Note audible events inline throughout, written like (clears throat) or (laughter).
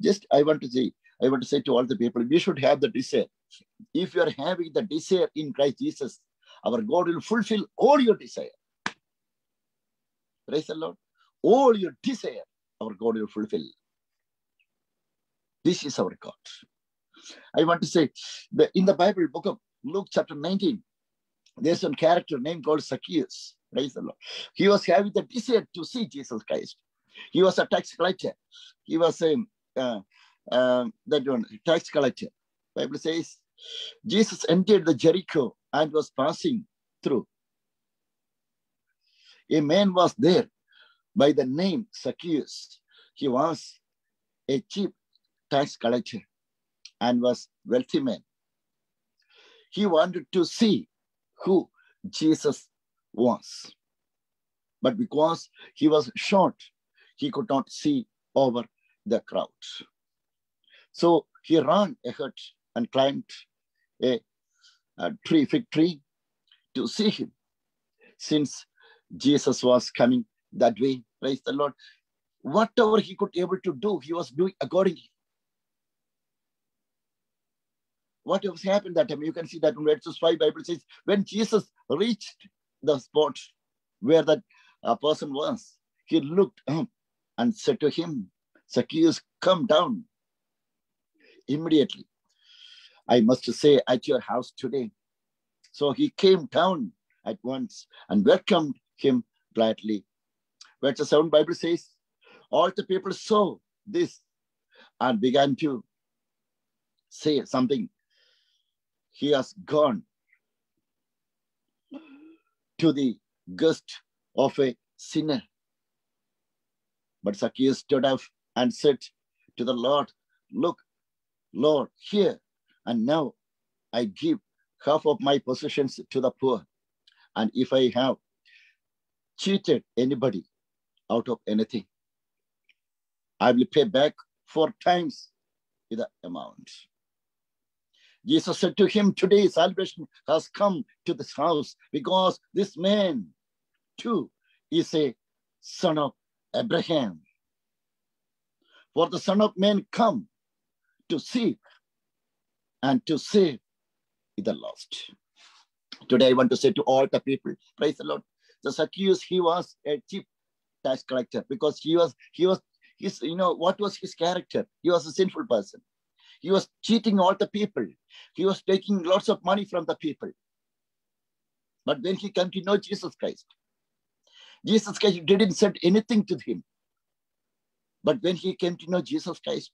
Just I want to say, I want to say to all the people, we should have the desire. If you are having the desire in Christ Jesus, our God will fulfill all your desire. Praise the Lord. All your desire, our God will fulfill. This is our God. I want to say in the Bible, book of Luke, chapter 19, there's one character named called Zacchaeus. Praise the Lord. He was having the desire to see Jesus Christ. He was a tax collector. He was a uh, uh, that one tax collector. Bible says Jesus entered the Jericho and was passing through. A man was there by the name Zacchaeus. He was a chief tax collector and was wealthy man. He wanted to see who Jesus was. But because he was short, he could not see over the crowd. So he ran ahead and climbed a, a tree, fig tree, to see him. Since Jesus was coming that way, praise the Lord. Whatever he could able to do, he was doing accordingly. What has happened that time? You can see that in verses 5, Bible says, when Jesus reached the spot where that uh, person was, he looked up and said to him, Zacchaeus, come down. Immediately, I must say, at your house today. So he came down at once and welcomed him gladly. Verse 7 Bible says, all the people saw this and began to say something. He has gone to the guest of a sinner. But Zacchaeus stood up and said to the Lord, Look, Lord, here and now I give half of my possessions to the poor. And if I have cheated anybody out of anything, I will pay back four times the amount. Jesus said to him, Today salvation has come to this house because this man too is a son of Abraham. For the Son of Man come to seek and to save the lost. Today I want to say to all the people, praise the Lord. The Zacchaeus, he was a chief tax collector because he was, he was, his, you know, what was his character? He was a sinful person. He was cheating all the people. He was taking lots of money from the people. But when he came to know Jesus Christ, Jesus Christ didn't say anything to him. But when he came to know Jesus Christ,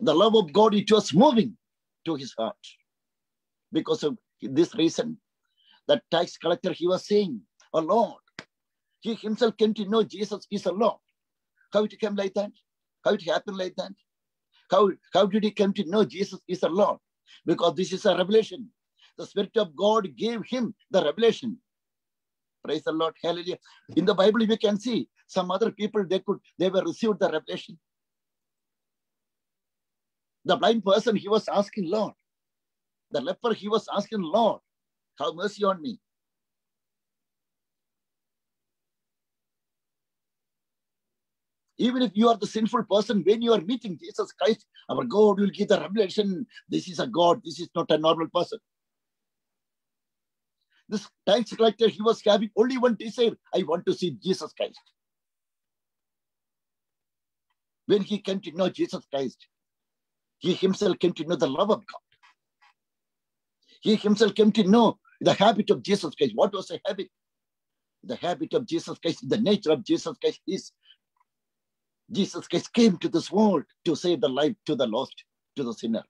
the love of God, it was moving to his heart. Because of this reason, the tax collector, he was saying, Oh Lord, he himself came to know Jesus is a Lord. How did it came like that? How it happened like that? How, how did he come to know Jesus is a Lord? Because this is a revelation. The Spirit of God gave him the revelation. Praise the Lord. Hallelujah. In the Bible, we can see some other people, they could, they were received the revelation. The blind person, he was asking, Lord. The leper, he was asking, Lord, have mercy on me. Even if you are the sinful person, when you are meeting Jesus Christ, our God will give the revelation. This is a God. This is not a normal person. This tax collector, he was having only one desire. I want to see Jesus Christ. When he came to know Jesus Christ, he himself came to know the love of God. He himself came to know the habit of Jesus Christ. What was the habit? The habit of Jesus Christ, the nature of Jesus Christ is Jesus Christ came to this world to save the life to the lost, to the sinner.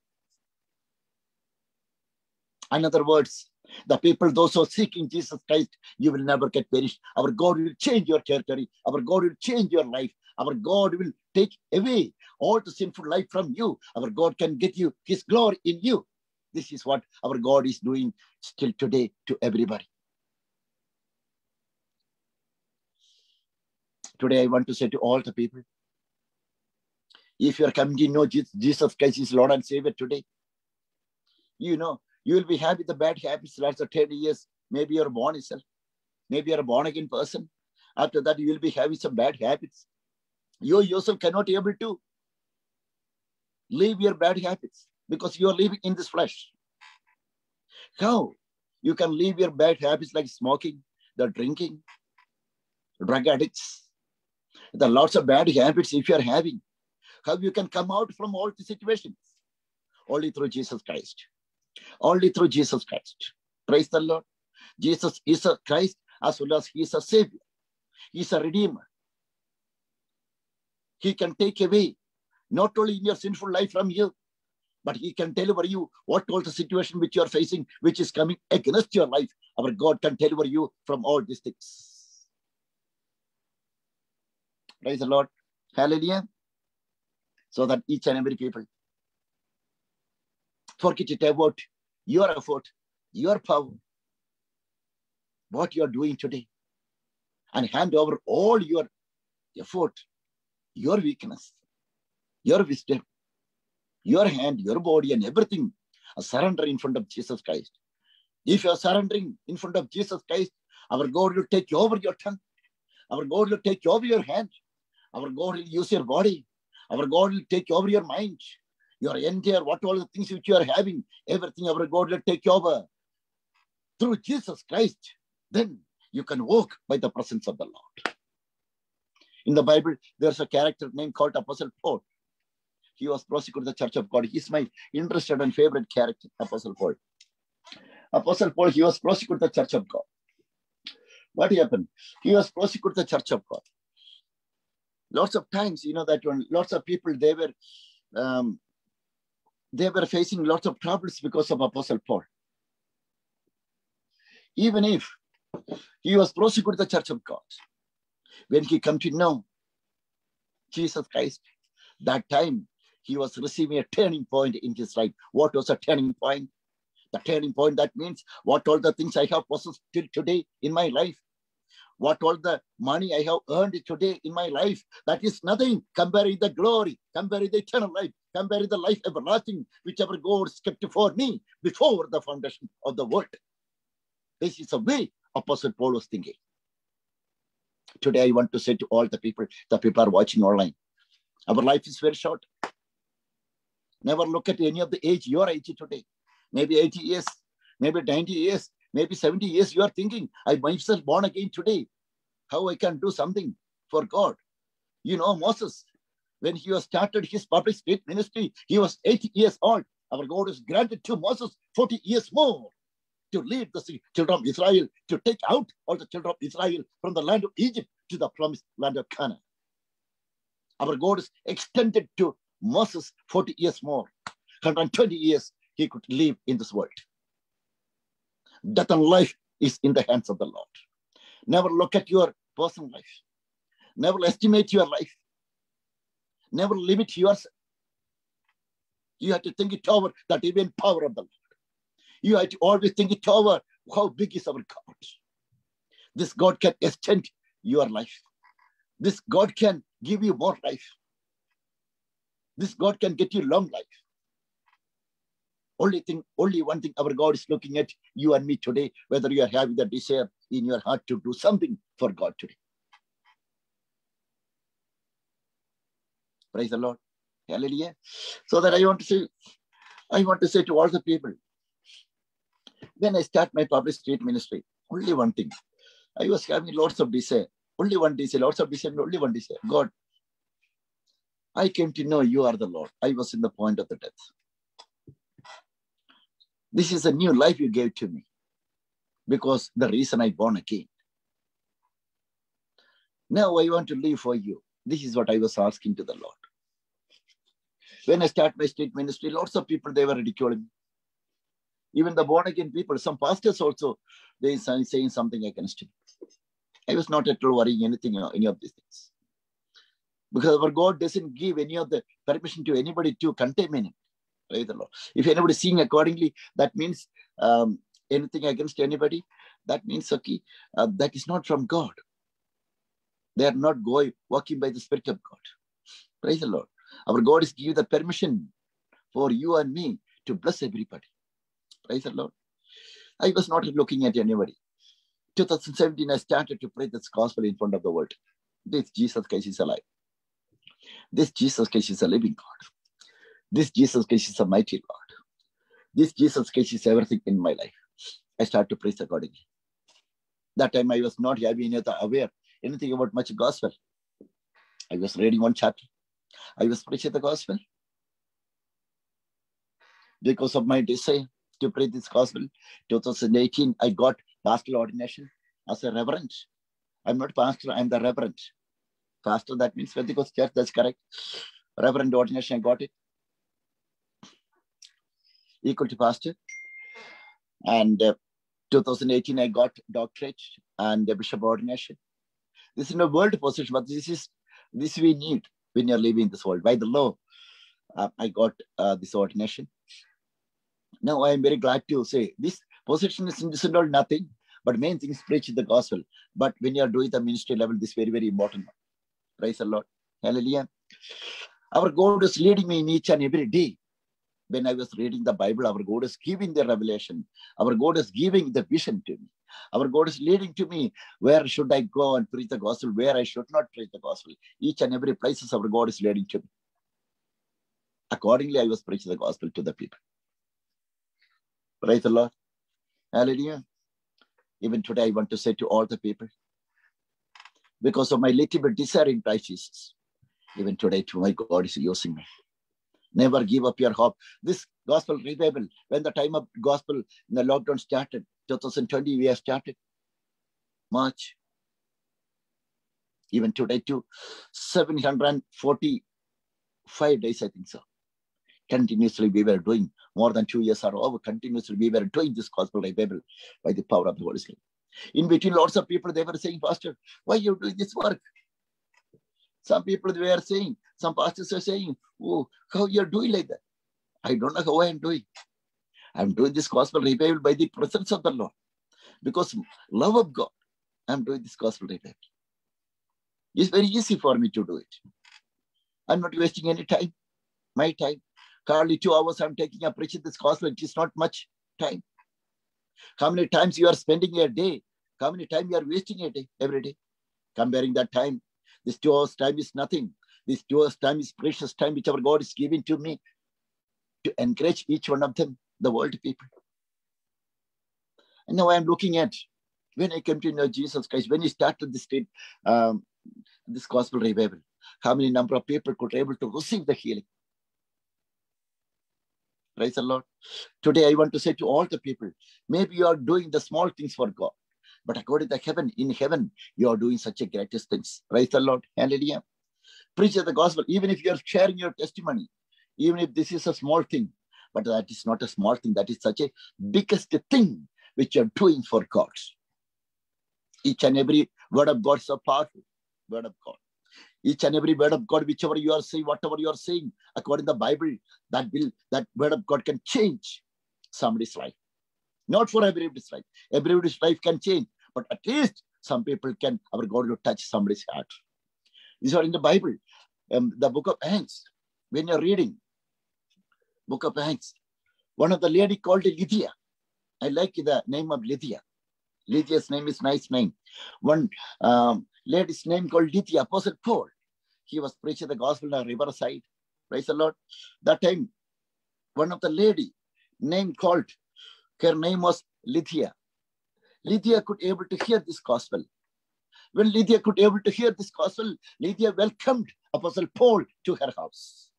In other words, the people, those who are seeking Jesus Christ, you will never get perished. Our God will change your territory. Our God will change your life. Our God will take away all the sinful life from you. Our God can get you his glory in you. This is what our God is doing still today to everybody. Today, I want to say to all the people, if you are coming to know Jesus Christ is Lord and Savior today, you know, you will be happy the bad habits last 10 years. Maybe you're born itself. Maybe you're a born again person. After that, you will be having some bad habits. You yourself cannot be able to leave your bad habits because you are living in this flesh. How you can leave your bad habits like smoking, the drinking, drug addicts, the lots of bad habits if you are having. How you can come out from all the situations? Only through Jesus Christ. Only through Jesus Christ. Praise the Lord. Jesus is a Christ as well as He is a Savior. He is a Redeemer. He can take away not only in your sinful life from you, but he can deliver you what all the situation which you are facing, which is coming against your life. Our God can deliver you from all these things. Praise the Lord. Hallelujah. So that each and every people forget it about your effort, your power, what you are doing today, and hand over all your effort, your weakness, your wisdom, your hand, your body, and everything, surrender in front of Jesus Christ. If you are surrendering in front of Jesus Christ, our God will take over your tongue. Our God will take over your hand. Our God will use your body. Our God will take over your mind. Your entire, what all the things which you are having, everything our God will take over. Through Jesus Christ, then you can walk by the presence of the Lord. In the Bible, there's a character named called Apostle Paul. He was prosecuted the church of God. He's my interested and favorite character, Apostle Paul. Apostle Paul, he was prosecuted the church of God. What happened? He was prosecuted the church of God. Lots of times, you know, that when lots of people, they were um, they were facing lots of troubles because of Apostle Paul. Even if he was prosecuted the church of God, when he come to know Jesus Christ, that time he was receiving a turning point in his life. What was a turning point? The turning point that means what all the things I have possessed till today in my life, what all the money I have earned today in my life, that is nothing comparing the glory, comparing the eternal life, comparing the life everlasting, whichever God kept for me before the foundation of the world. This is the way Apostle Paul was thinking. Today, I want to say to all the people, the people are watching online, our life is very short. Never look at any of the age, your age today. Maybe 80 years, maybe 90 years, maybe 70 years. You are thinking, I myself born again today. How I can do something for God. You know, Moses, when he was started his public state ministry, he was 80 years old. Our God has granted to Moses 40 years more to lead the children of Israel, to take out all the children of Israel from the land of Egypt to the promised land of Canaan. Our God is extended to Moses 40 years more, 120 years he could live in this world. Death and life is in the hands of the Lord. Never look at your personal life. Never estimate your life. Never limit yourself. You have to think it over that even power of the Lord. You have to always think it over how big is our God. This God can extend your life. This God can give you more life. This God can get you long life. Only thing, only one thing our God is looking at you and me today, whether you are having the desire in your heart to do something for God today. Praise the Lord. Hallelujah. So that I want to say, I want to say to all the people, when I start my public street ministry, only one thing. I was having lots of desire. Only one desire, lots of desire, only one desire. God, I came to know you are the Lord. I was in the point of the death. This is a new life you gave to me because the reason I born again. Now I want to live for you. This is what I was asking to the Lord. When I start my state ministry, lots of people, they were ridiculing me. Even the born again people, some pastors also, they are saying something against me. I was not at all worrying anything, any of these things because our God doesn't give any of the permission to anybody to contaminate. Praise the Lord. If anybody seeing accordingly, that means um, anything against anybody, that means okay, uh, that is not from God. They are not going walking by the Spirit of God. Praise the Lord. Our God is giving the permission for you and me to bless everybody. Praise the Lord. I was not looking at anybody. 2017, I started to pray this gospel in front of the world. This Jesus Christ is alive. This Jesus Christ is a living God. This Jesus Christ is a mighty God. This Jesus Christ is everything in my life. I start to preach accordingly. That time I was not having aware anything about much gospel. I was reading one chapter. I was preaching the gospel. Because of my desire to preach this gospel, 2018, I got pastoral ordination as a reverend. I'm not pastor, I'm the reverend. Pastor, that means Pentecost Church, that's correct. Reverend ordination, I got it. Equal to pastor. And uh, 2018, I got doctorate and bishop ordination. This is no world position, but this is this we need when you're living in this world. By the law, uh, I got uh, this ordination. Now I am very glad to say this position is world nothing, but main thing is preach the gospel. But when you are doing the ministry level, this is very, very important. Praise the Lord. Hallelujah. Our God is leading me in each and every day. When I was reading the Bible, our God is giving the revelation. Our God is giving the vision to me. Our God is leading to me. Where should I go and preach the gospel? Where I should not preach the gospel? Each and every places our God is leading to me. Accordingly, I was preaching the gospel to the people. Praise the Lord. Hallelujah. Even today, I want to say to all the people, because of my little bit desire in Christ Jesus, even today, to my God is using me. Never give up your hope. This gospel revival, when the time of gospel in the lockdown started, 2020, we have started March. Even today, to 745 days, I think so. Continuously, we were doing more than two years are over. Continuously, we were doing this gospel revival by the power of the Holy Spirit. In between, lots of people they were saying, Pastor, why you doing this work? Some people they were saying, some pastors are saying, Oh, how you're doing like that? I don't know how I am doing. I'm doing this gospel revival by the presence of the Lord. Because love of God, I'm doing this gospel revival. It's very easy for me to do it. I'm not wasting any time. My time. Hardly two hours I'm taking up preaching this gospel. It is not much time. How many times you are spending a day? How many time you are wasting a day every day? Comparing that time, this two hours time is nothing. This two hours time is precious time which our God is giving to me to encourage each one of them, the world people. And now I'm looking at when I came to know Jesus Christ, when he started this um, this gospel revival, how many number of people could able to receive the healing. Praise the Lord. Today I want to say to all the people, maybe you are doing the small things for God, but according to heaven, in heaven, you are doing such a greatest things. Praise the Lord. Hallelujah. Preach the gospel, even if you are sharing your testimony, even if this is a small thing, but that is not a small thing. That is such a biggest thing which you're doing for God. Each and every word of God is a powerful word of God. Each and every word of God, whichever you are saying, whatever you are saying, according to the Bible, that will that word of God can change somebody's life. Not for everybody's life. Everybody's life can change, but at least some people can, our God will touch somebody's heart. These are in the Bible. Um, the book of Acts, when you're reading, book of Acts, one of the lady called Lydia. I like the name of Lydia. Lydia's name is nice name. One um, lady's name called Lydia, Apostle Paul. He was preaching the gospel on the riverside. Praise the Lord. That time, one of the lady name called, her name was Lydia. Lydia could able to hear this gospel. When Lydia could able to hear this gospel, Lydia welcomed Apostle Paul to her house.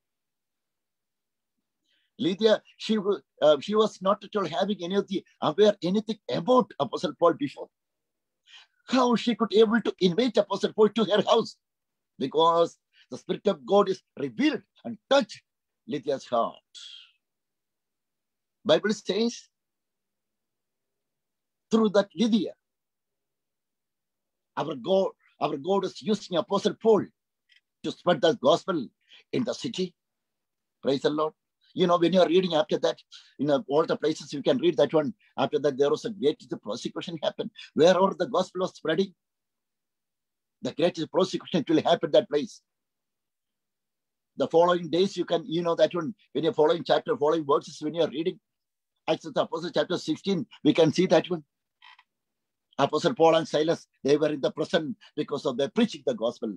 Lydia, she, uh, she was not at all having any of the aware anything about Apostle Paul before. How she could able to invite Apostle Paul to her house? Because the Spirit of God is revealed and touched Lydia's heart. Bible says, through that Lydia, our God, our God is using Apostle Paul to spread the gospel in the city. Praise the Lord. You know, when you're reading after that, you know, all the places you can read that one. After that, there was a greatest persecution happened. Wherever the gospel was spreading, the greatest persecution will happen that place. The following days, you can, you know, that one, when you're following chapter, following verses, when you're reading, Acts of the Apostle, chapter 16, we can see that one. Apostle Paul and Silas, they were in the prison because of their preaching the gospel.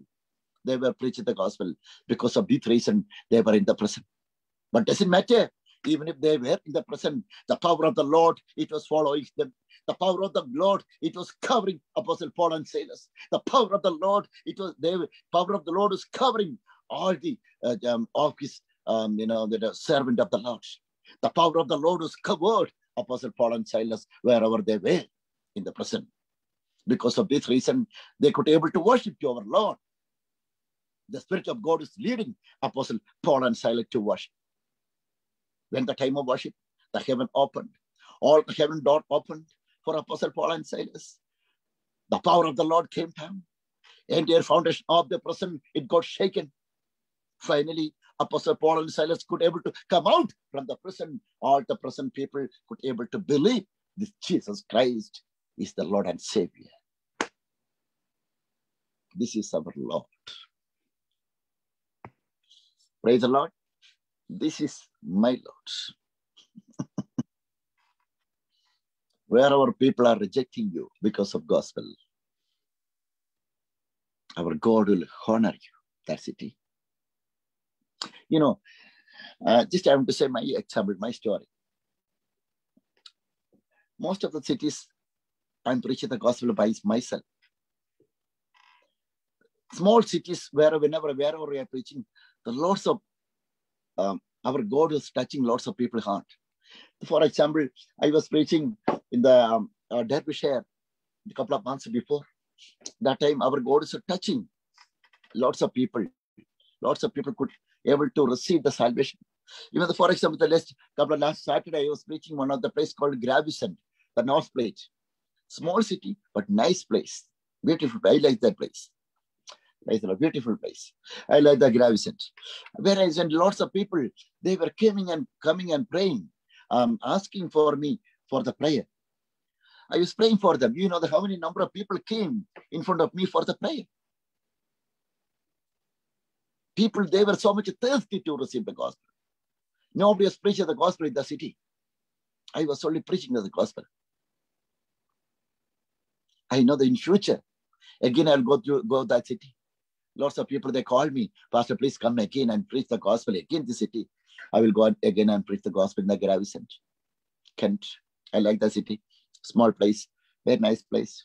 They were preaching the gospel. Because of this reason, they were in the prison. But doesn't matter. Even if they were in the present, the power of the Lord, it was following them. The power of the Lord, it was covering Apostle Paul and Silas. The power of the Lord, it was the power of the Lord was covering all the uh, um, his, um, you know, the servant of the Lord. The power of the Lord was covered Apostle Paul and Silas wherever they were in the present. Because of this reason, they could able to worship to our Lord. The Spirit of God is leading Apostle Paul and Silas to worship. When the time of worship, the heaven opened. All the heaven door opened for Apostle Paul and Silas. The power of the Lord came down. Entire foundation of the prison, it got shaken. Finally, Apostle Paul and Silas could able to come out from the prison. All the prison people could able to believe this Jesus Christ is the Lord and Savior. This is our Lord. Praise the Lord. This is my Lord. (laughs) Where our people are rejecting you because of gospel, our God will honor you, that city. You know, uh, just I want to say my example, my story. Most of the cities I'm preaching the gospel by myself. Small cities where whenever wherever we are preaching, the lots of um, our God is touching lots of people's heart. For example, I was preaching in the um, uh, Derbyshire a couple of months before. That time our God is touching lots of people. Lots of people could able to receive the salvation. Even the, for example, the last couple of last Saturday, I was preaching one of the place called Gravesend, the North Plate. Small city, but nice place. Beautiful. I like that place. A beautiful place. I like the Gravesend. Whereas and lots of people, they were coming and coming and praying, um, asking for me for the prayer. I was praying for them. You know the, how many number of people came in front of me for the prayer people, they were so much thirsty to receive the gospel. Nobody was preaching the gospel in the city. I was only preaching the gospel. I know that in future, again, I'll go to go that city. Lots of people, they call me, Pastor, please come again and preach the gospel again in the city. I will go again and preach the gospel in the Gravesend. Kent, I like the city. Small place, very nice place.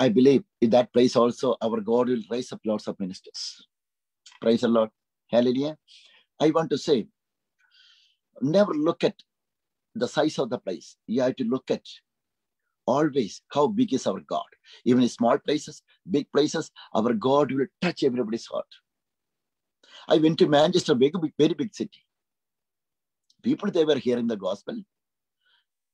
I believe in that place also our God will raise up lots of ministers. Praise the Lord. Hallelujah. I want to say, never look at the size of the place. You have to look at always how big is our God. Even in small places, big places, our God will touch everybody's heart. I went to Manchester, big, very big city. People, they were hearing the gospel.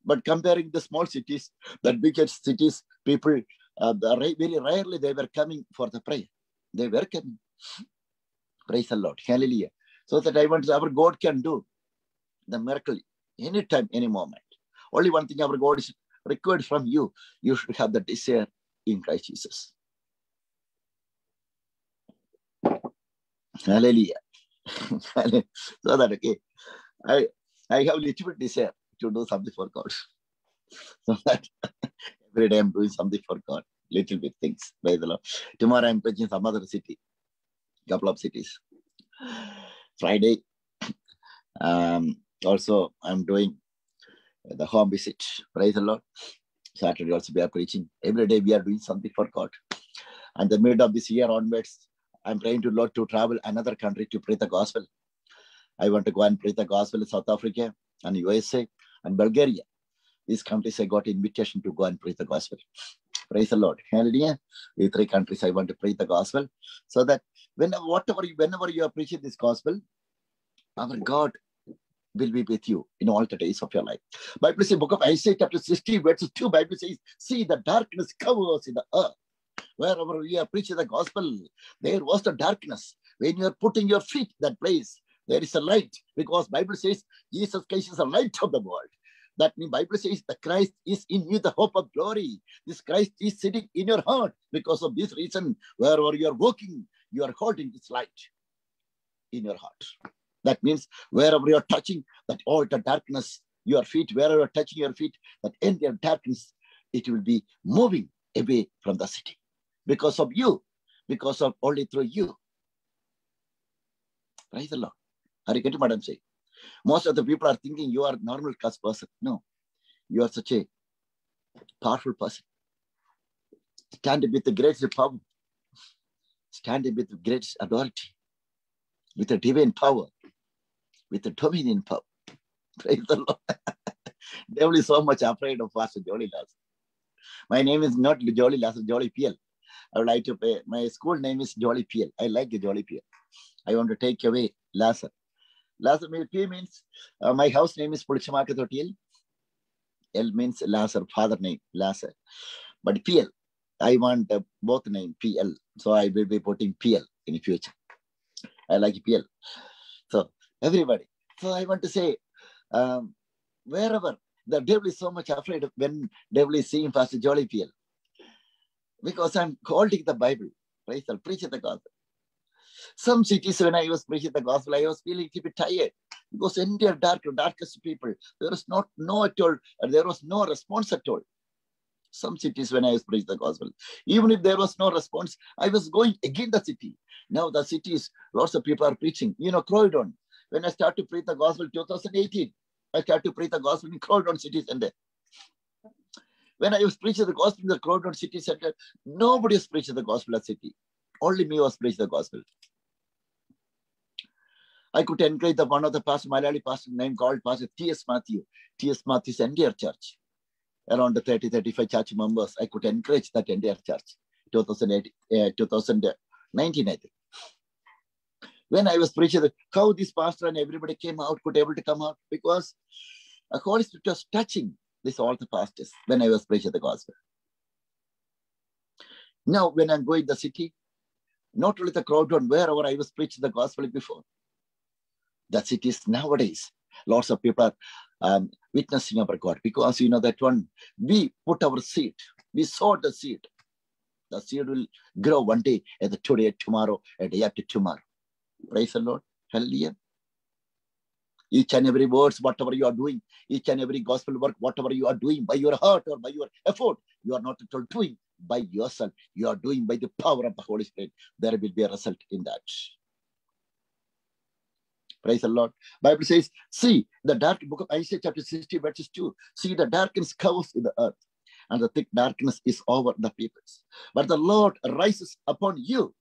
But comparing the small cities, the biggest cities, people uh, very rarely they were coming for the prayer. They were coming. Praise the Lord. Hallelujah. So that I want our God can do the miracle anytime, any moment. Only one thing our God is required from you. You should have the desire in Christ Jesus. Hallelujah. (laughs) so that okay. I I have little bit desire to do something for God. (laughs) So that (laughs) Every day I'm doing something for God. Little bit things. By the Lord. Tomorrow I'm preaching some other city. Couple of cities. Friday. (clears throat) Um, also I'm doing Uh, the home visit. Praise the Lord. Saturday also we are preaching. Every day we are doing something for God. And the mid of this year onwards, I'm praying to Lord to travel another country to preach the gospel. I want to go and preach the gospel in South Africa and USA and Bulgaria these countries I got invitation to go and preach the gospel. Praise the Lord. Hallelujah. These three countries I want to preach the gospel. So that whenever whatever you, whenever you are preaching this gospel, our God will be with you in all the days of your life. Bible says, book of Isaiah chapter 60, verse 2, Bible says, see the darkness covers in the earth. Wherever we are preaching the gospel, there was the darkness. When you are putting your feet that place, there is a light because Bible says Jesus Christ is the light of the world. That means Bible says the Christ is in you, the hope of glory. This Christ is sitting in your heart. Because of this reason, wherever you are walking, you are holding this light in your heart. That means wherever you are touching, that all the darkness, your feet, wherever you're touching your feet, that your darkness, it will be moving away from the city. Because of you, because of only through you. Praise the Lord. Are you getting what I'm saying? Most of the people are thinking you are a normal class person. No, you are such a powerful person. Standing with the greatest power, standing with the greatest authority, with the divine power, with the dominion power. (laughs) Praise the Lord. (laughs) Devil is so much afraid of Pastor Jolly Lazar. My name is not Jolly Lazar, Jolly PL. I would like to pay. My school name is Jolly PL. I like the Jolly PL. I want to take away. Lazar P means uh, my house name is Pulichamaka Totil. L means Lazar, father name, Lazar. But PL, I want uh, both name PL. So I will be putting PL in the future. I like PL. Everybody. So I want to say, um, wherever the devil is so much afraid when devil is seeing Pastor Jolly PL. Because I'm holding the Bible. Praise the preaching the gospel. Some cities, when I was preaching the gospel, I was feeling a bit tired because entire dark, darkest people. There was not no at all. There was no response at all. Some cities, when I was preaching the gospel, even if there was no response, I was going against the city. Now the cities, lots of people are preaching. You know, Croydon. When I started to preach the gospel 2018, I started to preach the gospel in Croydon City Center. When I was preaching the gospel in the Croydon City Center, nobody was preaching the gospel at city. Only me was preaching the gospel. I could encourage the one of the pastor, Malayali pastor name called Pastor T.S. Matthew. T.S. Matthew's entire church, around the 30, 35 church members. I could encourage that entire church, 2008, uh, 2019, I think. When I was preaching, the how this pastor and everybody came out, could able to come out, because the Holy Spirit was touching this all the pastors when I was preaching the gospel. Now, when I'm going the city, not only the Croydon wherever I was preaching the gospel before, that it is nowadays. Lots of people are um, witnessing our God because you know that one we put our seed, we sow the seed. The seed will grow one day, and the today, tomorrow, and after tomorrow. Praise the Lord. Hallelujah. Each and every words, whatever you are doing, each and every gospel work, whatever you are doing by your heart or by your effort, you are not at all doing by yourself. You are doing by the power of the Holy Spirit. There will be a result in that. Praise the Lord. Bible says, see the dark book of Isaiah chapter 60 verses 2. See the darkness covers in the earth and the thick darkness is over the peoples. But the Lord rises upon you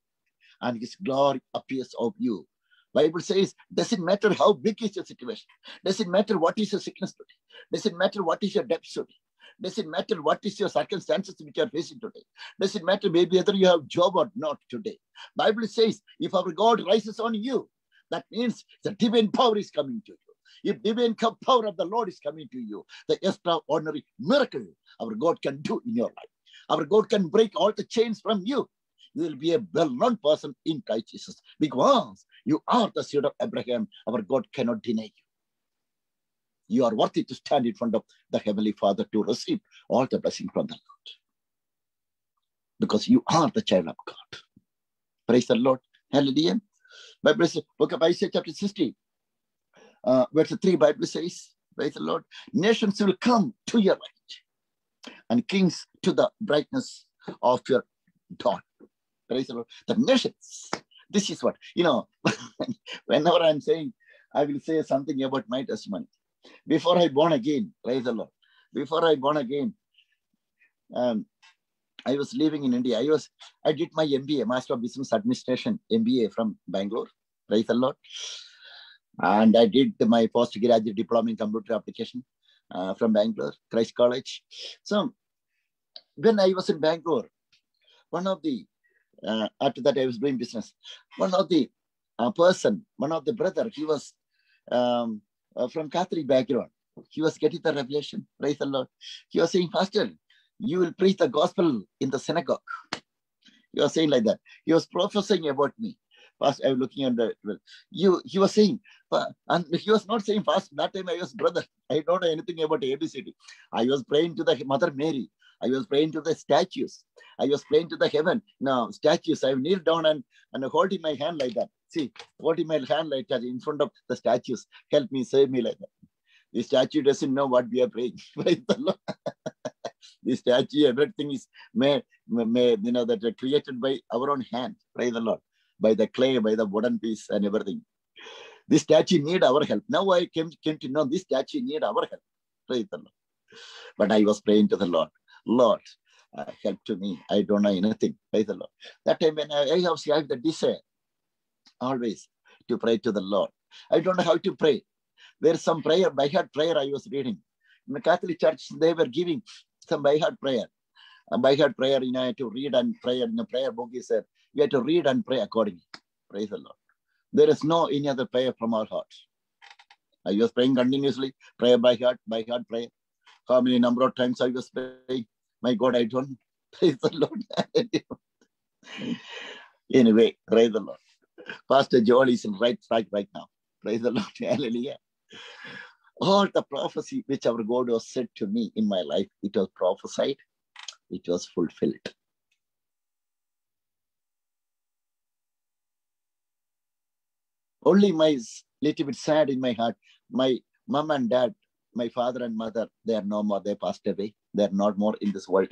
and his glory appears of you. Bible says, doesn't matter how big is your situation. Doesn't matter what is your sickness today. Doesn't matter what is your debt today. Doesn't matter what is your circumstances which you are facing today. Doesn't matter maybe whether you have job or not today. Bible says, if our God rises on you, that means the divine power is coming to you. If divine power of the Lord is coming to you, the extraordinary miracle our God can do in your life. Our God can break all the chains from you. You will be a well-known person in Christ Jesus because you are the seed of Abraham. Our God cannot deny you. You are worthy to stand in front of the Heavenly Father to receive all the blessing from the Lord. Because you are the child of God. Praise the Lord. Hallelujah. Bible says, book of Isaiah chapter 60, uh, verse 3, Bible says, praise the Lord, nations will come to your light and kings to the brightness of your dawn. Praise the Lord. The nations, this is what, you know, (laughs) whenever I'm saying, I will say something about my testimony. Before I born again, praise the Lord. Before I born again, um, I was living in India. I was I did my MBA, Master of Business Administration, MBA from Bangalore. Praise the Lord. And I did my postgraduate diploma in computer application uh, from Bangalore, Christ College. So when I was in Bangalore, one of the uh, after that I was doing business. One of the uh, person, one of the brother, he was um, uh, from Catholic background. He was getting the revelation. Praise the Lord. He was saying, Pastor, you will preach the gospel in the synagogue. He was saying like that. He was prophesying about me. First, I was looking at the you. He was saying, and he was not saying fast. That time I was brother. I don't know anything about ABCD. I was praying to the Mother Mary. I was praying to the statues. I was praying to the heaven. Now, statues. I kneel down and, and holding my hand like that. See, holding my hand like that in front of the statues. Help me, save me like that. The statue doesn't know what we are praying. (laughs) Praise the Lord. (laughs) This statue, everything is made, made you know, that are created by our own hand. Praise the Lord. By the clay, by the wooden piece and everything. This statue need our help. Now I came, came to know this statue need our help. Praise the Lord. But I was praying to the Lord. Lord, uh, help to me. I don't know anything. Praise the Lord. That time when I, I have, I have the desire always to pray to the Lord. I don't know how to pray. There's some prayer, by heart prayer I was reading. In the Catholic Church, they were giving some by heart prayer. And by heart prayer, you know, to read and pray. In the prayer book, he said, you have to read and pray accordingly. Praise the Lord. There is no any other prayer from our heart. I was praying continuously, prayer by heart, by heart prayer. How many number of times I was praying? My God, I don't. (laughs) Praise the Lord. anyway, praise the Lord. Pastor Joel is in right track right now. Praise the Lord. (laughs) Hallelujah. All the prophecy which our God was said to me in my life, it was prophesied, it was fulfilled. Only my little bit sad in my heart, my mom and dad, my father and mother, they are no more, they passed away. They are not more in this world.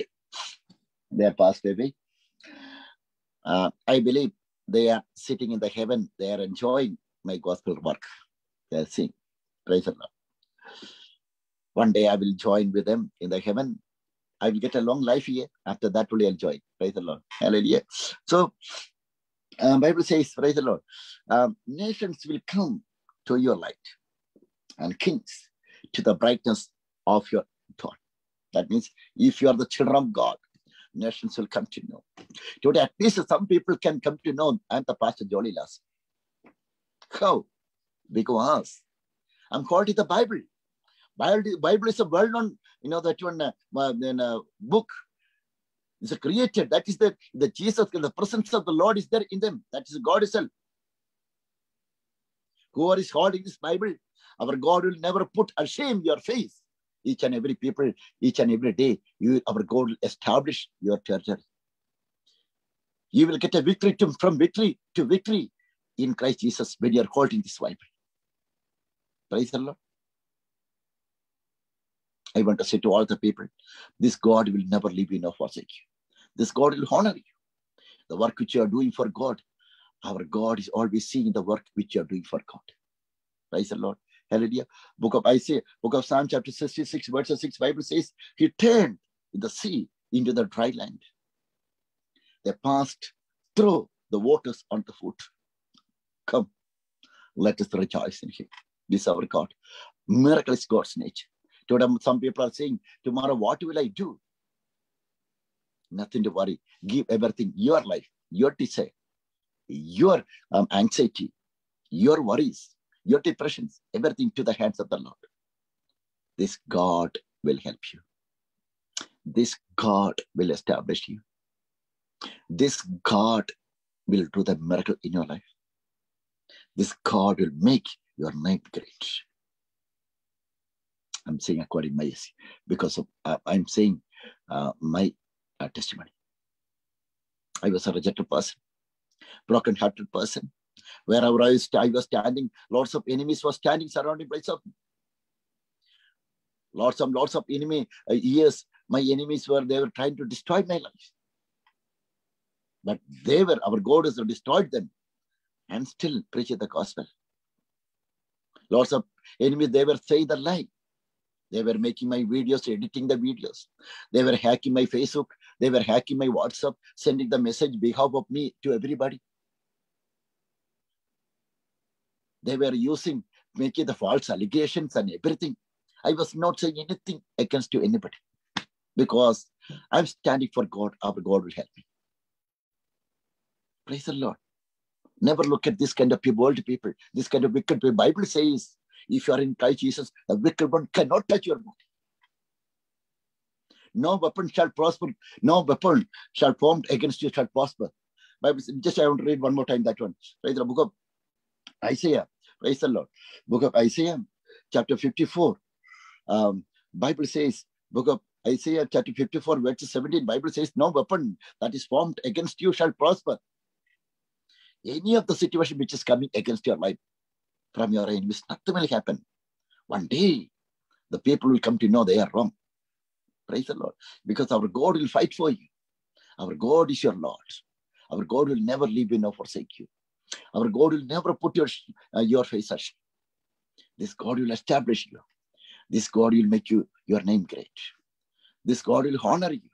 They are passed away. Uh, I believe they are sitting in the heaven, they are enjoying my gospel work. They are seeing. Praise the Lord. One day I will join with them in the heaven. I will get a long life here. After that, only I'll join. Praise the Lord. Hallelujah. So, um, Bible says, praise the Lord. Um, nations will come to your light, and kings to the brightness of your. That means if you are the children of God, nations will come to know. Today, at least some people can come to know I'm the Pastor Jolly Lazar. How? Because I'm quoting the Bible. Bible, Bible is a well-known, you know, that one uh, uh, book. It's a created. That is the, the Jesus, the presence of the Lord is there in them. That is God itself. Whoever is holding this Bible, our God will never put a shame your face. Each and every people, each and every day, you, our God will establish your territory. You will get a victory to, from victory to victory in Christ Jesus when you are holding this Bible. Praise the Lord. I want to say to all the people, this God will never leave you nor forsake you. This God will honor you. The work which you are doing for God, our God is always seeing the work which you are doing for God. Praise the Lord. Hallelujah. Book of Isaiah, book of Psalm chapter 66, verse 6, Bible says, He turned the sea into the dry land. They passed through the waters on the foot. Come, let us rejoice in Him. This is our God. Miracle is God's nature. Today, some people are saying, tomorrow, what will I do? Nothing to worry. Give everything, your life, your desire, your um, anxiety, your worries, your depressions, everything to the hands of the Lord. This God will help you. This God will establish you. This God will do the miracle in your life. This God will make your name great. I'm saying according my because of, uh, I'm saying uh, my uh, testimony. I was a rejected person, broken-hearted person. Wherever I was, I was standing, lots of enemies were standing surrounding place of me. Lots and lots of enemy uh, years, my enemies were they were trying to destroy my life. But they were, our God has destroyed them and still preach the gospel. Lots of enemies, they were saying the lie. They were making my videos, editing the videos. They were hacking my Facebook. They were hacking my WhatsApp, sending the message behalf of me to everybody. They were using, making the false allegations and everything. I was not saying anything against you, anybody, because I'm standing for God. Our God will help me. Praise the Lord. Never look at this kind of world people, this kind of wicked people. Bible says, if you are in Christ Jesus, the wicked one cannot touch your body. No weapon shall prosper. No weapon shall formed against you shall prosper. Bible says, just I want to read one more time that one. Right, the book of Isaiah. Praise the Lord. Book of Isaiah, chapter 54. Um, Bible says, book of Isaiah chapter 54, verse 17, Bible says, no weapon that is formed against you shall prosper any of the situation which is coming against your life from your enemies, nothing will happen. One day, the people will come to know they are wrong. Praise the Lord. Because our God will fight for you. Our God is your Lord. Our God will never leave you nor forsake you. Our God will never put your, uh, your face ashamed. This God will establish you. This God will make you your name great. This God will honor you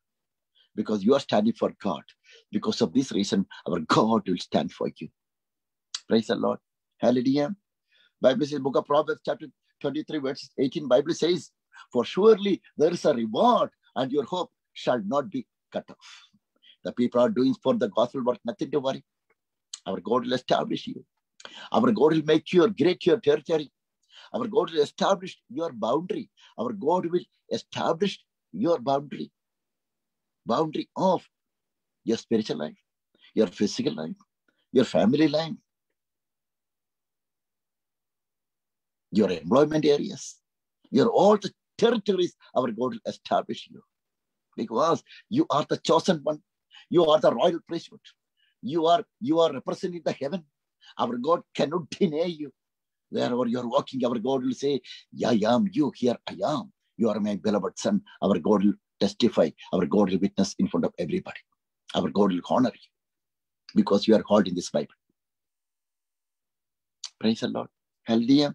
because you are standing for God. Because of this reason, our God will stand for you. Praise the Lord. Hallelujah. Bible says, Book of Proverbs, chapter 23, verse 18, Bible says, For surely there is a reward, and your hope shall not be cut off. The people are doing for the gospel work, nothing to worry. Our God will establish you. Our God will make you great your territory. Our God will establish your boundary. Our God will establish your boundary. Boundary of your spiritual life, your physical life, your family life, your employment areas, your all the territories our God will establish you. Because you are the chosen one. You are the royal priesthood. You are you are representing the heaven. Our God cannot (laughs) deny you. Wherever you are walking, our God will say, I am you, here I am. You are my beloved son. Our God will testify. Our God will witness in front of everybody. Our God will honor you because you are called in this Bible. Praise the Lord. Hallelujah.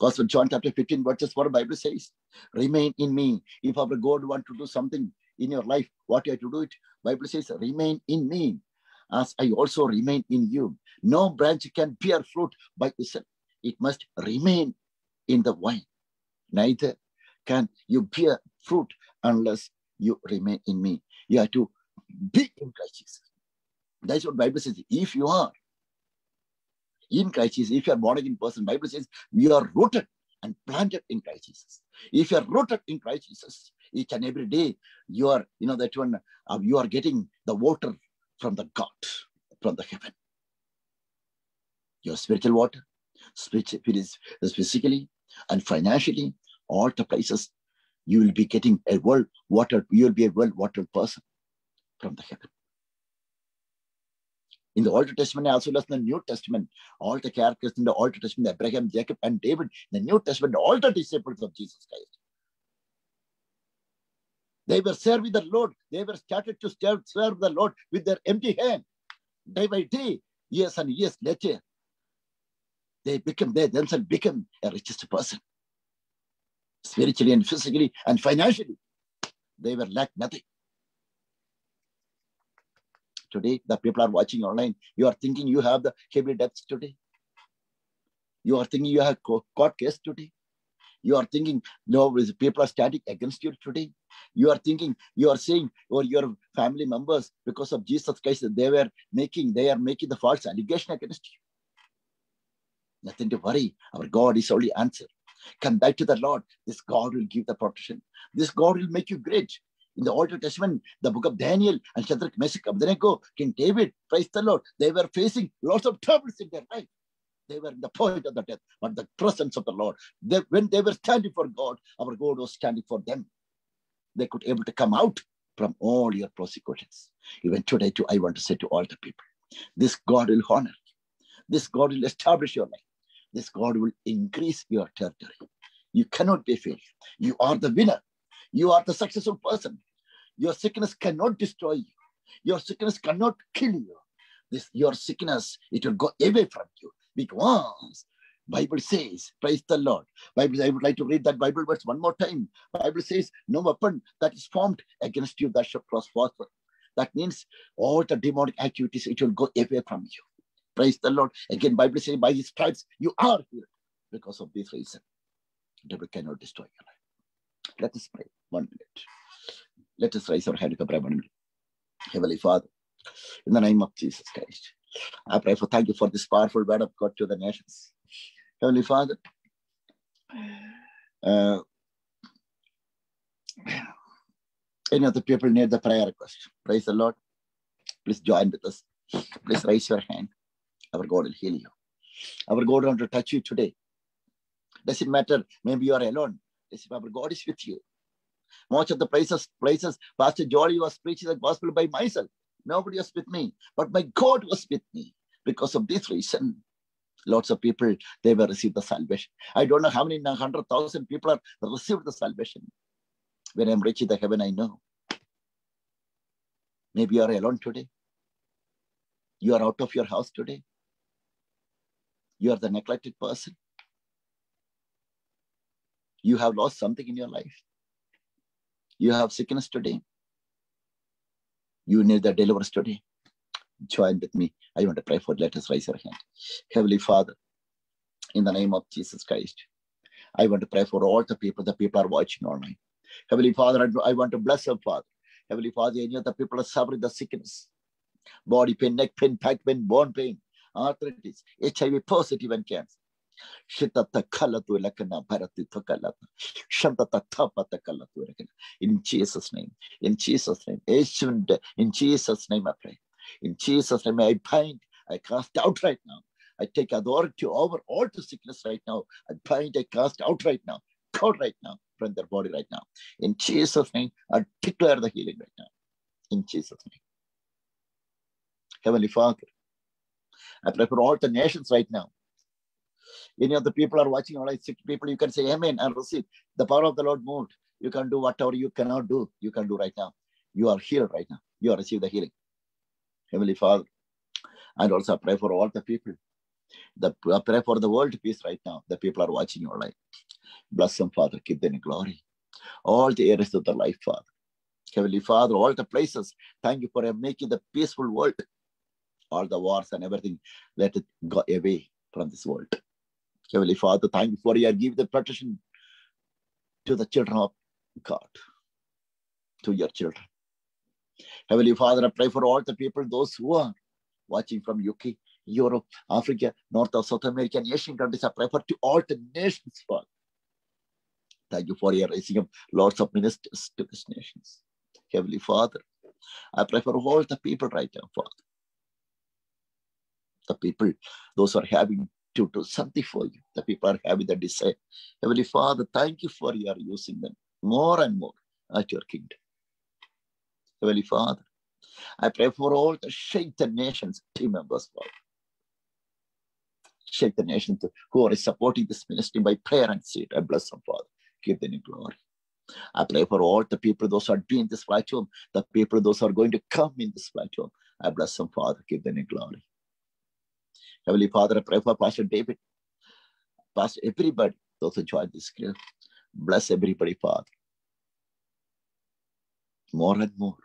Gospel John chapter 15, verses 4, Bible says, remain in me. If our God want to do something in your life, what you have to do it? Bible says, remain in me, as I also remain in you. No branch can bear fruit by itself. It must remain in the vine. Neither can you bear fruit unless you remain in me. You have to be in Christ Jesus. That's what Bible says. If you are in Christ Jesus, if you are born again person, Bible says you are rooted and planted in Christ Jesus. If you are rooted in Christ Jesus, each and every day you are, you know, that one, uh, you are getting the water from the God, from the heaven. Your spiritual water, spiritual, physically and financially, all the places you will be getting a well watered, you will be a well watered person from the heaven. In the Old Testament as well as in the New Testament, all the characters in the Old Testament, Abraham, Jacob, and David, in the New Testament, all the disciples of Jesus Christ. They were serving the Lord. They were started to serve the Lord with their empty hand. Day by day, years and years later, they become, they themselves become a richest person. Spiritually and physically and financially. They were lack nothing. Today, the people are watching online. You are thinking you have the heavy debts today. You are thinking you have court case today. You are thinking, no, people are standing against you today. You are thinking, you are saying, or your family members, because of Jesus Christ, they were making, they are making the false allegation against you. Nothing to worry. Our God is only answer. Come back to the Lord. This God will give the protection. This God will make you great in the Old Testament, the book of Daniel and Shadrach, Meshach, Abednego, King David, praise the Lord, they were facing lots of troubles in their life. They were in the point of the death, but the presence of the Lord, they, when they were standing for God, our God was standing for them. They could able to come out from all your persecutions. Even today, too, I want to say to all the people, this God will honor you. This God will establish your life. This God will increase your territory. You cannot be failed. You are the winner. You are the successful person. Your sickness cannot destroy you. Your sickness cannot kill you. This your sickness, it will go away from you because Bible says, praise the Lord. Bible, I would like to read that Bible verse one more time. Bible says, no weapon that is formed against you that shall prosper. That means all the demonic activities, it will go away from you. Praise the Lord. Again, Bible says, by his stripes, you are healed because of this reason. Devil cannot destroy your life. Let us pray one minute. Let us raise our hand to pray one minute. Heavenly Father, in the name of Jesus Christ, I pray for thank you for this powerful word of God to the nations. Heavenly Father, uh, any of the people need the prayer request. Praise the Lord. Please join with us. Please raise your hand. Our God will heal you. Our God want to touch you today. Doesn't matter. Maybe you are alone. This our God is with you. Most of the places, places, Pastor Jolly was preaching the gospel by myself. Nobody was with me, but my God was with me. Because of this reason, lots of people they will receive the salvation. I don't know how many hundred thousand people have received the salvation. When I'm reaching the heaven, I know. Maybe you are alone today. You are out of your house today. You are the neglected person. You have lost something in your life. You have sickness today. You need the deliverance today. Join with me. I want to pray for. Let us raise our hand. Heavenly Father, in the name of Jesus Christ, I want to pray for all the people. The people are watching online. Heavenly Father, I want to bless them, Father. Heavenly Father, any of the people are suffering the sickness, body pain, neck pain, back pain, bone pain, arthritis, HIV positive and cancer. In Jesus' name, in Jesus' name, in Jesus' name I pray. In Jesus' name I bind, I cast out right now. I take authority over all the sickness right now. I bind, I cast out right now. God right now from their body right now. In Jesus' name, I declare the healing right now. In Jesus' name. Heavenly Father, I pray for all the nations right now. Any of the people are watching, all right, sick people, you can say amen and receive. The power of the Lord moved. You can do whatever you cannot do, you can do right now. You are healed right now. You are received the healing. Heavenly Father, and also I pray for all the people. The I pray for the world peace right now. The people are watching your life. Bless them, Father. Keep them glory. All the areas of the life, Father. Heavenly Father, all the places. Thank you for making the peaceful world. All the wars and everything, let it go away from this world. Heavenly Father, thank you for your give the protection to the children of God, to your children. Heavenly Father, I pray for all the people, those who are watching from UK, Europe, Africa, North or South America, and Asian countries. I pray for to all the nations, Father. Thank you for your raising up lots of ministers to these nations. Heavenly Father, I pray for all the people right now, Father. The people, those who are having to do something for you. The people are having the desire. Heavenly Father, thank you for your using them more and more at your kingdom. Heavenly Father, I pray for all the shake the nations team members, Father. Shake the nations who are supporting this ministry by prayer and seed. I bless them, Father. Give them glory. I pray for all the people, those who are doing this platform, the people, those who are going to come in this platform. I bless them, Father. Give them glory. Heavenly Father, I pray for Pastor David, Pastor everybody, those who join this group. Bless everybody, Father. More and more.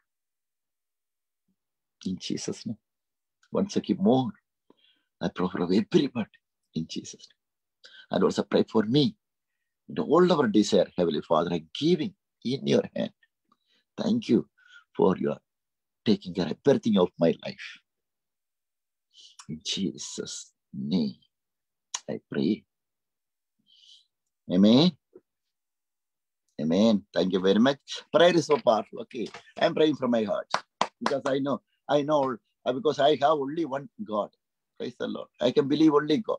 In Jesus' name. Once again, more. I pray for everybody in Jesus' name. And also pray for me. And all our desire, Heavenly Father, I giving in your hand. Thank you for your taking care of everything of my life. In Jesus' name, I pray. Amen. Amen. Thank you very much. Prayer is so powerful. Okay. I'm praying from my heart because I know, I know, uh, because I have only one God. Praise the Lord. I can believe only God.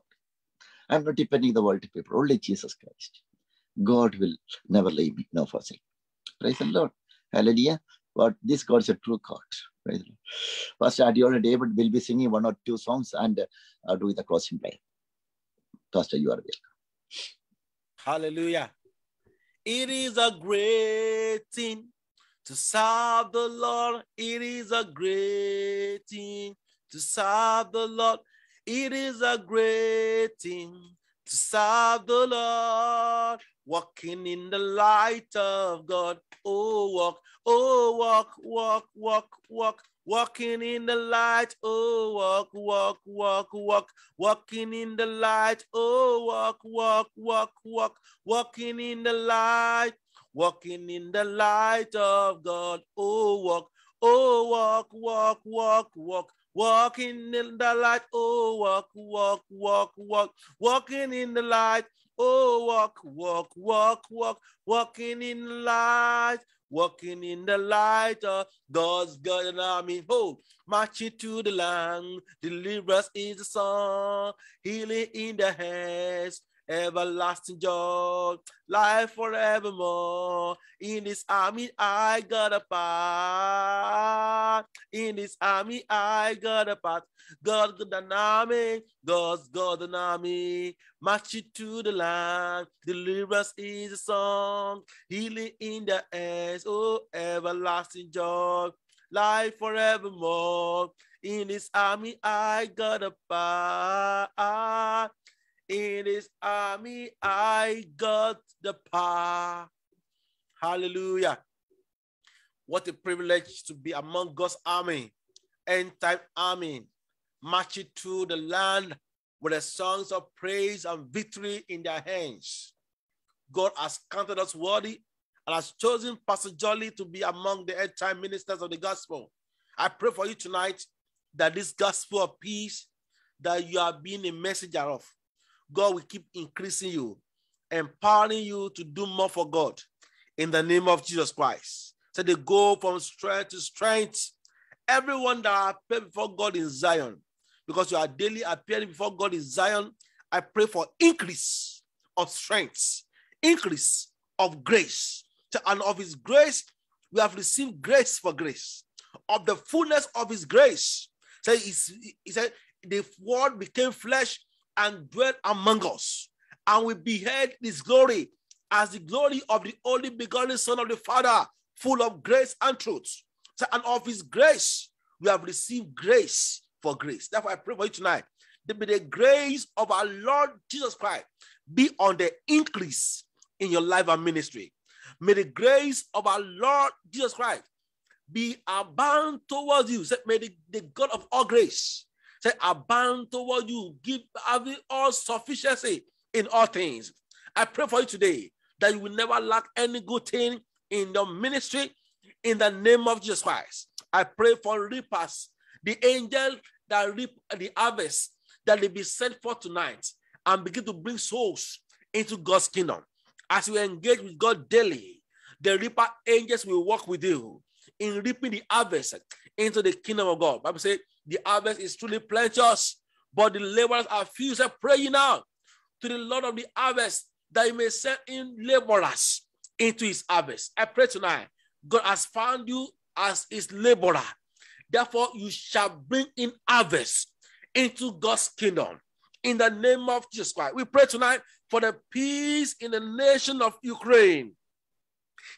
I'm not depending the world people, only Jesus Christ. God will never leave me, no forsake. Praise the Lord. Hallelujah. But this God is a true God. Praise the Lord. Pastor Adeola David will be singing one or two songs and uh, do the closing prayer. Pastor, you are welcome. Hallelujah. It is a great thing to serve the Lord. It is a great thing to serve the Lord. It is a great thing to serve the Lord. Walking in the light of God. Oh, walk, oh, walk, walk, walk, walk. Walking in the light, oh, walk, walk, walk, walk. Walking in the light, oh, walk, walk, walk, walk. Walking in the light, walking in the light of God. Oh, walk, oh, walk, walk, walk, walk. Walking in the light, oh, walk, walk, walk, walk. Walking in the light, oh, walk, walk, walk, walk. Walking in the light, walking in the light of God's God army. Oh, marching to the land, deliverance is the song, healing in the hands, everlasting joy, life forevermore. In this army, I got a part. In this army, I got a part. God got an army, God's got an army. March it to the land, deliverance is a song, healing in the hands, oh, everlasting joy, life forevermore. In this army, I got a part. In this army, I got the power. Hallelujah. What a privilege to be among God's army, end time army, marching through the land with the songs of praise and victory in their hands. God has counted us worthy and has chosen Pastor Jolly to be among the end time ministers of the gospel. I pray for you tonight that this gospel of peace that you are being a messenger of, God will keep increasing you, empowering you to do more for God in the name of Jesus Christ. So they go from strength to strength. Everyone that appear before God in Zion, because you are daily appearing before God in Zion, I pray for increase of strength, increase of grace. And of his grace, we have received grace for grace. Of the fullness of his grace. So he said, the word became flesh and dwelt among us. And we beheld his glory as the glory of the only begotten Son of the Father, full of grace and truth. So, and of his grace, we have received grace for grace. Therefore, I pray for you tonight. That may the grace of our Lord Jesus Christ be on the increase in your life and ministry. May the grace of our Lord Jesus Christ be abound towards you. May the, the God of all grace say abound toward you, give having all sufficiency in all things. I pray for you today that you will never lack any good thing in your ministry in the name of Jesus Christ. I pray for reapers, the angel that reap the harvest, that they be sent for tonight and begin to bring souls into God's kingdom. As you engage with God daily, the reaper angels will walk with you in reaping the harvest into the kingdom of God. Bible says the harvest is truly plenteous, but the laborers are few. So pray now to the Lord of the harvest that he may send in laborers into his harvest. I pray tonight, God has found you as his laborer. Therefore, you shall bring in harvest into God's kingdom. In the name of Jesus Christ. We pray tonight for the peace in the nation of Ukraine.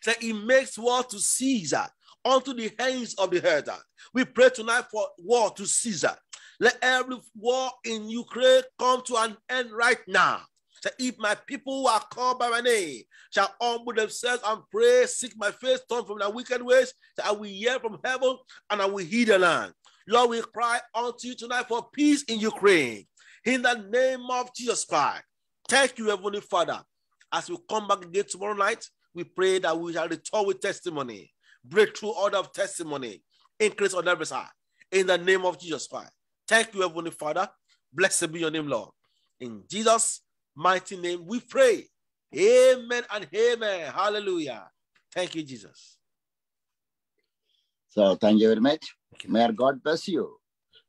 That he makes war to Caesar unto the hands of the herder. We pray tonight for war to Caesar. Let every war in Ukraine come to an end right now. So if my people who are called by my name shall humble themselves and pray, seek my face, turn from their wicked ways, I will hear from heaven and I will heal the land. Lord, we cry unto you tonight for peace in Ukraine. In the name of Jesus Christ. Thank you, Heavenly Father. As we come back again tomorrow night, we pray that we shall return with testimony, breakthrough order of testimony, increase on every side. In the name of Jesus Christ. Thank you, Heavenly Father. Blessed be your name, Lord. In Jesus' mighty name, we pray. Amen and amen. Hallelujah. Thank you, Jesus. So thank you very much. May our God bless you.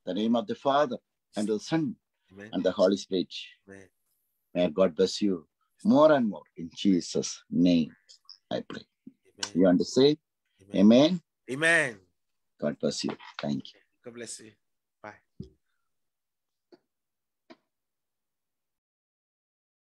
The name of the Father and the Son Amen. and the Holy Spirit. Amen. May God bless you more and more in Jesus' name. I pray. Amen. You want to say Amen. Amen? Amen. God bless you. Thank you. God bless you.